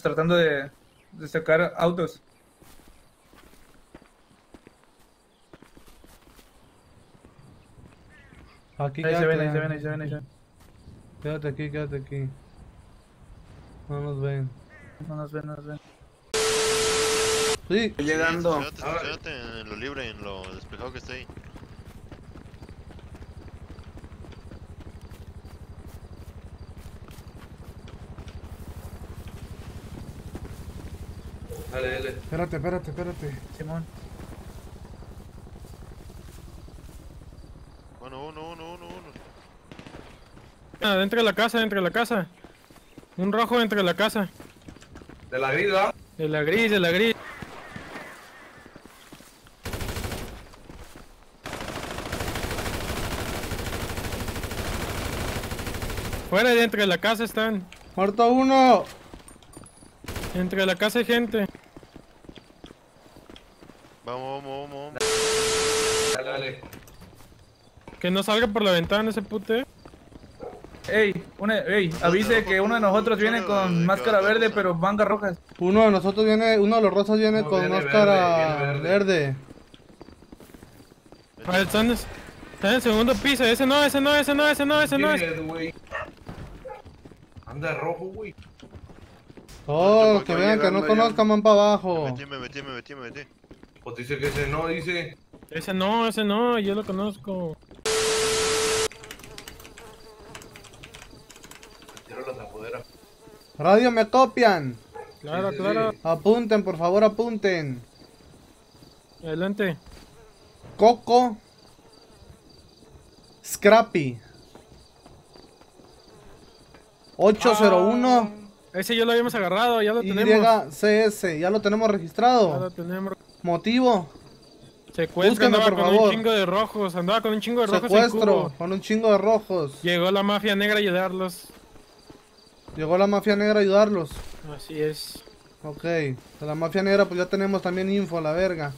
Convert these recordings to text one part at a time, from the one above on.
tratando de, de sacar autos. Aquí Ahí se ven, ahí se ven, ahí se ven, ahí se ven. Quédate aquí, quédate aquí. No nos ven. No nos ven, no nos ven. Sí. Estoy llegando. Quédate, quédate en lo libre, en lo despejado que esté ahí. Dale, dale. Espérate, espérate, espérate. Simón. Bueno, uno, uno, uno, uno. Ah, dentro de la casa, dentro de la casa. Un rojo dentro de la casa. De la grida. De la gris, de la gris. Fuera y dentro de la casa están. Muerto uno. Dentro de la casa hay gente. Vamos, vamos, vamos, vamos. Dale, dale. Que no salga por la ventana ese pute. Ey, una, ey, avise que uno de nosotros viene con máscara verde, pero mangas rojas. Uno de nosotros viene, uno de los rosas viene No, con viene máscara verde, verde. A ver, están, están en el segundo piso. Ese no, ese no, ese no, ese no, ese no. ¿Quién es? Anda rojo, güey. Todos los que vean que no conozcan van para Me abajo. metí, me metí, me metí, me metí. Pues dice que ese no, dice. Ese no, ese no, yo lo conozco. Radio me copian. Claro, claro. Apunten, por favor, apunten. Adelante. Coco. Scrappy. 801 Ese ya lo habíamos agarrado, ya lo tenemos. YCS. Ya lo tenemos Ya lo registrado. tenemos. Motivo. Secuestro Búsquenlo, andaba por con favor. un chingo de rojos, andaba con un chingo de rojos en Secuestro. cubo. Con un chingo de rojos. Llegó la mafia negra a ayudarlos. Llegó la mafia negra a ayudarlos. Así es. Ok. De la mafia negra pues ya tenemos también info a la verga.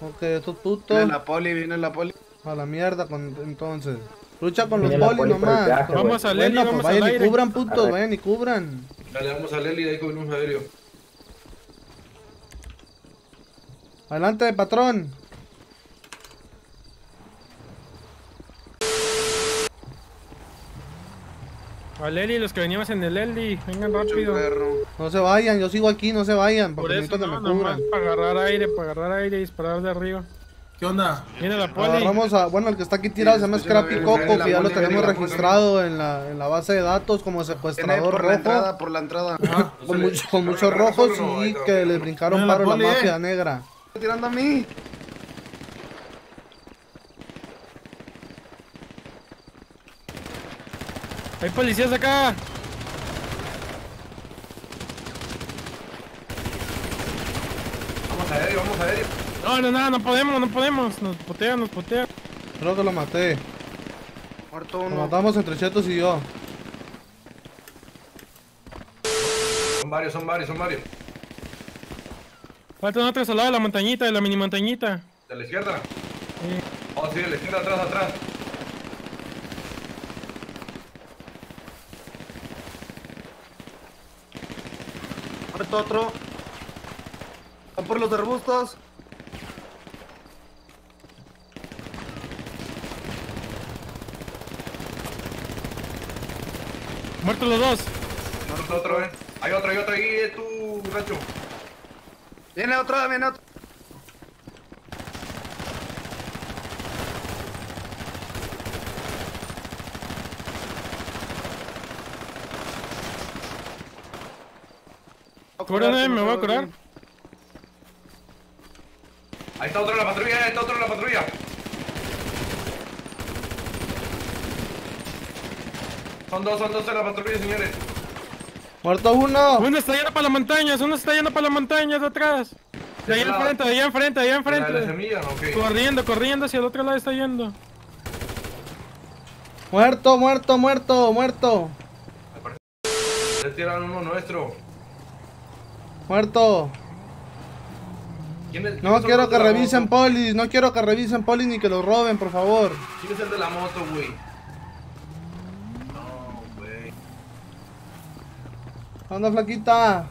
Ok, estos putos. Viene la poli, viene la poli. A la mierda con, entonces. Lucha con los Viene polis poli nomás. Vamos a Lely, Bueno, pues vamos al vayan y cubran putos, vayan y cubran. Dale, vamos a Lely, de ahí con un aéreo. Adelante, patrón. Al Eli, los que veníamos en el Eli, vengan rápido. No se vayan, yo sigo aquí, no se vayan. Por eso no, me nomás cubran. para agarrar aire, para agarrar aire y disparar de arriba. ¿Qué onda? Viene la poli. Agarramos a, bueno, el que está aquí tirado se llama Scrappy Coco, que ya lo tenemos registrado en la, en la base de datos como secuestrador por la entrada, rojo. por la entrada. Con, mucho- con muchos rojos y que le brincaron paro a la eh. mafia negra. Está tirando a mí. Hay policías acá. Vamos a aéreo, vamos a aéreo. No, no, no, no podemos, no podemos. Nos putean, nos putean. Creo que lo maté. Muerto Lo uno. matamos entre Chetos y yo. Son varios, son varios, son varios. Faltan otros al lado de la montañita, de la mini montañita. De la izquierda. Sí. Oh, sí, de la izquierda, atrás, atrás. Muerto otro. Van por los arbustos. Muertos los dos. Muerto otro, eh. Hay otro, hay otro ahí, eh, tú, rancho. Viene otro, viene otro. Cúrame, me voy a curar. Ahí está otro en la patrulla, ahí está otro en la patrulla. Son dos, son dos en la patrulla, señores. Muerto uno. Uno está yendo para las montañas, uno está yendo para las montañas de atrás. De allá enfrente, de allá enfrente, de allá ¿La de la enfrente. semilla? Ok. Corriendo, corriendo hacia el otro lado está yendo. Muerto, muerto, muerto, muerto. Le tiran uno nuestro. Muerto. ¿Quién es- No quiero que revisen moto? polis, no quiero que revisen polis ni que los roben, por favor. ¿Quién es el de la moto, güey? No, güey. Anda, flaquita.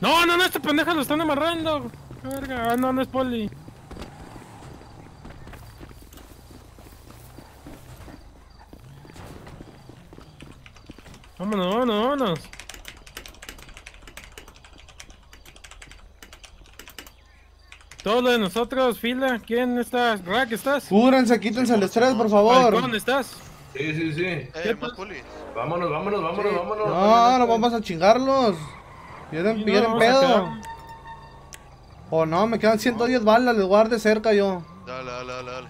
No, no, no, este pendejo lo están amarrando. Verga, ah, no, no es poli. Vámonos, vámonos, Todo lo de nosotros, fila. ¿Quién estás? Rack, ¿estás? Cúbranse, quítense el estrés, por favor. Balcón, ¿estás? Sí, sí, sí. Eh, más poli. Vámonos, vámonos, vámonos, vámonos. No, no vamos a chingarlos. Quieren, Sí, no, pedo. quedar. O no, me quedan 110 balas, les guarde cerca yo. Dale, dale, dale, dale.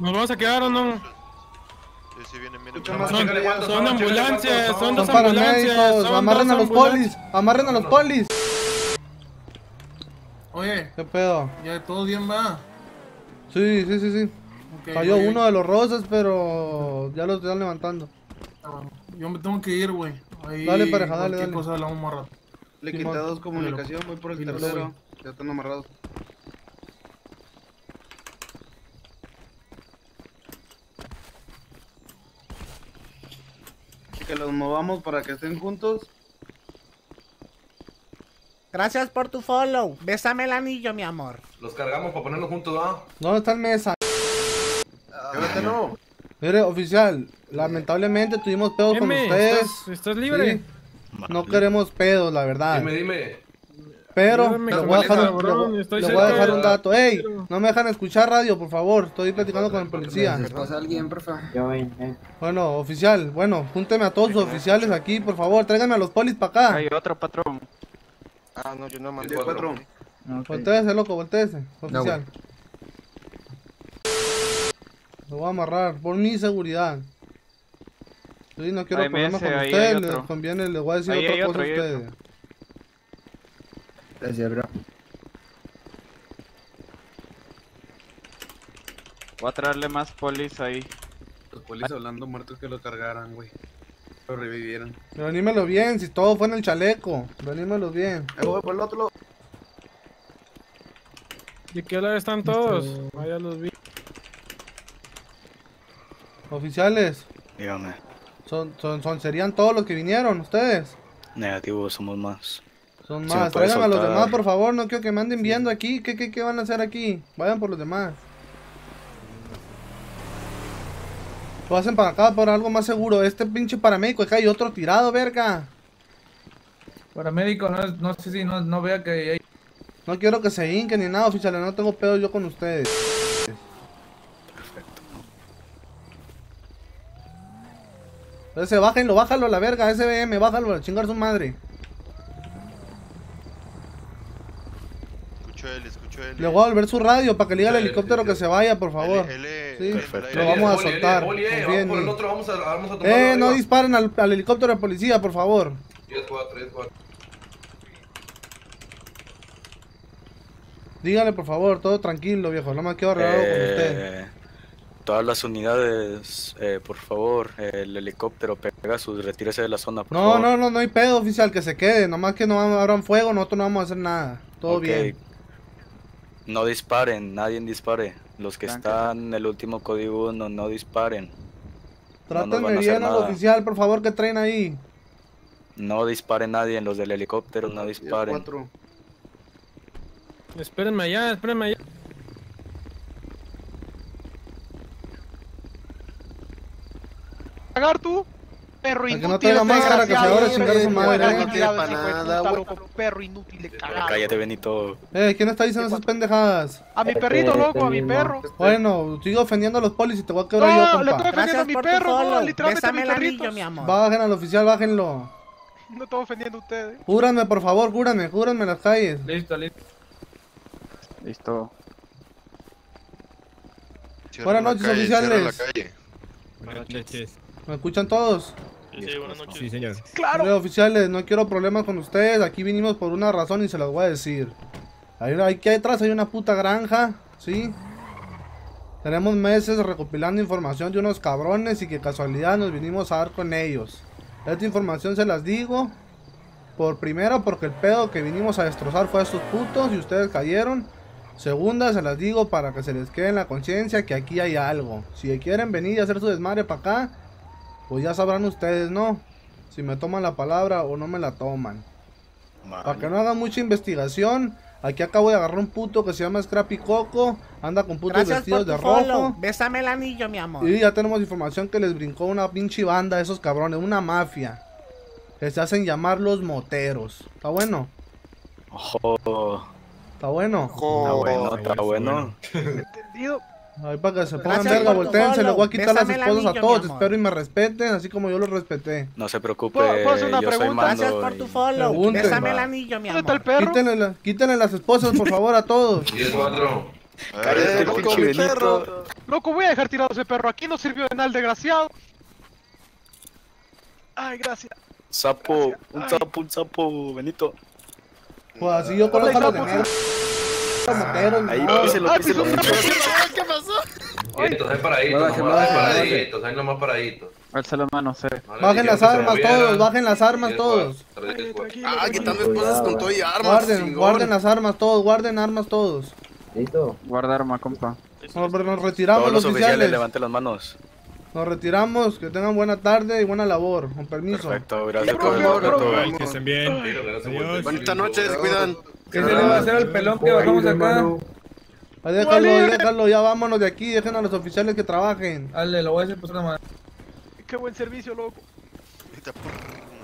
¿Nos vamos a quedar o no? Sí, sí, vienen, vienen. Son- son ambulancias, son dos ambulancias, paramédicos, son amarren a los polis, amarren a los polis. Oye, ¿Qué pedo? ya todo bien va. Sí, sí, sí, sí. Ok, Falló güey. uno de los rosas, pero ya lo están levantando. Ah. Yo me tengo que ir, güey. Ahí Dale, pareja, dale, dale. cosa hablamos más rato. Le quité dos comunicación, voy por el tercero. Ya están amarrados. Que los movamos para que estén juntos. Gracias por tu follow. Bésame el anillo, mi amor. Los cargamos para ponerlos juntos, ¿va? ¿Dónde está el mesa? Llévatelo. Mire, oficial, lamentablemente tuvimos pedos con ustedes. ¿estás, estás libre? Sí. No queremos pedos, la verdad. Dime, dime. Pero le voy a dejar, un, cabrón, le- estoy le voy a cerca dejar de- un dato. ¡Ey! No me dejan escuchar radio, por favor. Estoy platicando con el policía. pasa alguien, porfa? Bueno, oficial, bueno, júnteme a todos sus oficiales aquí, por favor. Tráiganme a los polis para acá. otro patrón. Ah, no, yo no El mandé. cuatro. Voltéese, loco, voltéese, oficial. Lo voy a amarrar por mi seguridad. Sí, no quiero me problemas con ustedes, les conviene, les voy a decir Ahí otra cosa otro, a ustedes. Gracias, bro. Voy a traerle más polis ahí. Los polis hablando muertos que lo cargaran, güey. Lo revivieron. Reanímelo bien, si todo fue en el chaleco. Reanímelo bien. Ahí voy por el otro. ¿De qué lado están todos? Vaya los vi. Oficiales, Dígame, son, son, son, serían todos los que vinieron, ustedes. negativo, somos más. Son más. puede Traigan a los demás, por favor. No quiero que me anden viendo aquí. ¿Qué, qué, qué van a hacer aquí? Vayan por los demás. Lo hacen para acá, por algo más seguro. Este pinche paramédico, acá hay otro tirado, verga. Paramédico, no, es- no sé si no, no vea que hay... No quiero que se hinquen ni nada, oficiales. No tengo pedo yo con ustedes. Ese, bájenlo, bájalo a la verga. SBM, bájalo a chingar su madre. Escucho él, escucho él. Le voy a volver su radio para que le diga al helicóptero que se vaya, por favor. L, Sí. Perfecto. Lo vamos a soltar, eh, confía en vamos por el mí. otro, vamos a, vamos a tomar Eh, no disparen al, al helicóptero de policía, por favor. 10, 4, 10, 4. Dígale, por favor, todo tranquilo, viejo. No me quedo arreglado con usted. Eh, todas las unidades, eh, por favor, el helicóptero Pegasus, retírese de la zona, por No, favor. no, no, no hay pedo oficial, que se quede. Nomás que no abran fuego, nosotros no vamos a hacer nada. Todo bien. No disparen, nadie dispare. Los que Tranca. están en el último código 1, no disparen. Trátenme hacer bien al nada. oficial, por favor, que traen ahí. No dispare nadie, los del helicóptero no disparen. 4. Espérenme allá, espérenme allá. Cagar tú, perro Para que inútil. no traiga máscara, que se ahora chingar a su madre. no tiene pa' nada, güey. perro inútil de cagar. Cállate, Benito. Eh, ¿quién está diciendo esas pendejadas? A mi perrito, loco, a mi perro. Bueno, sigo ofendiendo a los polis y te voy a quebrar yo, No, le compa. estoy ofendiendo a mi perro, literalmente a mi perrito. Bajen al oficial, bájenlo. No estoy ofendiendo a ustedes. Júranme, por favor, júranme, júranme las calles. Listo, listo. Listo. Buenas noches, oficiales. calle. ¿Me escuchan todos? Sí, señor. Mire, oficiales, no quiero problemas con ustedes. Aquí vinimos por una razón y se las voy a decir. Ahí, aquí atrás hay una puta granja, ¿sí? Tenemos meses recopilando información de unos cabrones y que casualidad nos vinimos a dar con ellos. Esta información se las digo Por primera, porque el pedo que vinimos a destrozar fue a estos putos y ustedes cayeron. Segunda, se las digo para que se les quede en la conciencia que aquí hay algo. Si quieren venir y hacer su desmadre para acá, pues ya sabrán ustedes, ¿no? Si me toman la palabra o no me la toman. Para que no hagan mucha investigación, aquí acabo de agarrar un puto que se llama Scrappy Coco. Anda con putos Gracias por vestidos tu de follow. rojo. Bésame el anillo, mi amor. Y ya tenemos información que les brincó una pinche banda, esos cabrones, una mafia. Que se hacen llamar los moteros. ¿Está bueno? Ojo. ¿Está bueno? Está bueno, está bueno. Entendido. Ahí para que se pongan verga, volteen, se les voy a quitar las esposas a todos. Espero y me respeten, así como yo los respeté. No se preocupe, ¿Puedo- puedo hacer una yo soy pregunta? mando. Gracias por tu follow. Bésame el anillo, mi ¿Dónde está el amor. perro? Quítenle, la- quítenle las esposas, por favor, a todos. 10-4. Cállate, loco, pinche mi Benito. Loco, voy a dejar tirado ese perro. Aquí no sirvió de nada el desgraciado. Ay, gracias. Sapo, un sapo, un sapo, Benito. Pues así yo conozco a los de negro. Ahí, no. píselo, Ah, píselo. ¿Qué pasó? Ahí paraditos, Muévase, nomás, paraditos, ahí nomás paraditos. Alza la mano. No Bajen las que armas todos, bajen las armas 10-4, todos. 3-4. Ah, quitando esposas con todo y armas. Guarden, chingón. guarden las armas todos, guarden armas todos. Guarda arma, compa. Nos, nos retiramos Todos los los oficiales, oficiales. levanten las manos. Nos retiramos, que tengan buena tarde y buena labor. Con permiso. Perfecto, gracias por el. Que estén bien. Tranquilo, que no se Adiós. vuelva. Bonita noche, se cuidan. ¿Qué se le va a hacer al pelón que bajamos acá? Ahí déjalo, déjalo, ya vámonos de aquí, dejen a los oficiales que trabajen. Dale, lo voy a hacer por una mano. Qué buen servicio, loco. Ahorita, por-